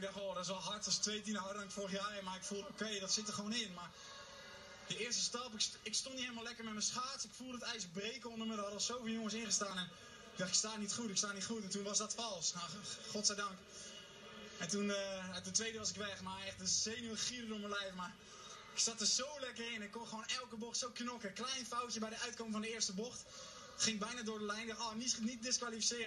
Ik dacht, oh, dat is wel hard. Dat is twee tienden harder dan ik vorig jaar. Maar ik voelde, oké, dat zit er gewoon in. Maar de eerste stap, ik, ik, stond niet helemaal lekker met mijn schaats. Ik voelde het ijs breken onder me. Er hadden zoveel jongens ingestaan. En ik dacht, ik sta niet goed, ik sta niet goed. En toen was dat vals. Nou, godzijdank. En toen, uh, uit de tweede was ik weg. Maar echt een zenuwen gierden door mijn lijf. Maar ik zat er zo lekker in. Ik kon gewoon elke bocht zo knokken. Klein foutje bij de uitkomen van de eerste bocht. Ging bijna door de lijn. Ik dacht, oh, niet, niet disqualificeren.